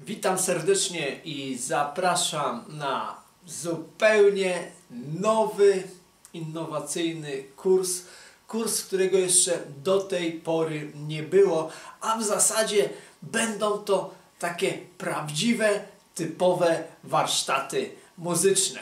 Witam serdecznie i zapraszam na zupełnie nowy, innowacyjny kurs. Kurs, którego jeszcze do tej pory nie było, a w zasadzie będą to takie prawdziwe, typowe warsztaty muzyczne.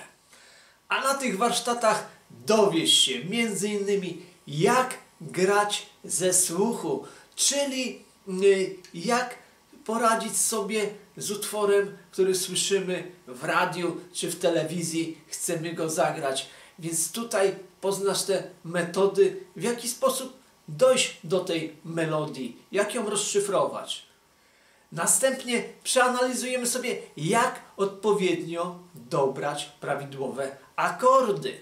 A na tych warsztatach dowiesz się między innymi jak grać ze słuchu, czyli y, jak poradzić sobie z utworem, który słyszymy w radiu czy w telewizji, chcemy go zagrać. Więc tutaj poznasz te metody, w jaki sposób dojść do tej melodii, jak ją rozszyfrować. Następnie przeanalizujemy sobie, jak odpowiednio dobrać prawidłowe akordy.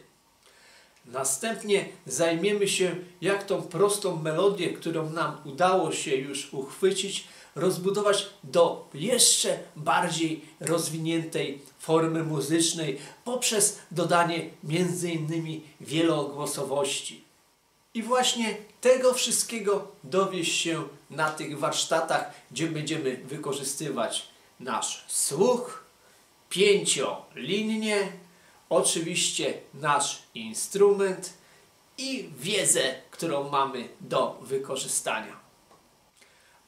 Następnie zajmiemy się, jak tą prostą melodię, którą nam udało się już uchwycić, rozbudować do jeszcze bardziej rozwiniętej formy muzycznej poprzez dodanie między innymi wielogłosowości. I właśnie tego wszystkiego dowiesz się na tych warsztatach, gdzie będziemy wykorzystywać nasz słuch, pięciolinnie, oczywiście nasz instrument i wiedzę, którą mamy do wykorzystania.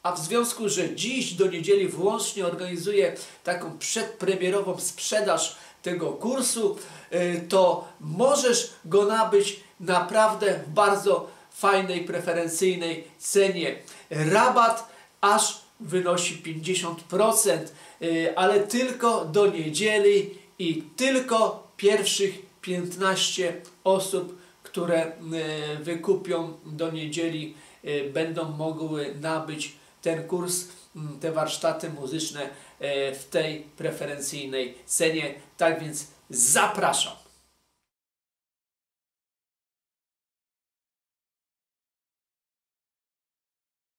A w związku, że dziś do niedzieli wyłącznie organizuję taką przedpremierową sprzedaż tego kursu, y, to możesz go nabyć naprawdę w bardzo fajnej, preferencyjnej cenie. Rabat aż wynosi 50%, y, ale tylko do niedzieli i tylko pierwszych 15 osób, które y, wykupią do niedzieli, będą mogły nabyć ten kurs, mm, te warsztaty muzyczne e, w tej preferencyjnej cenie. Tak więc zapraszam.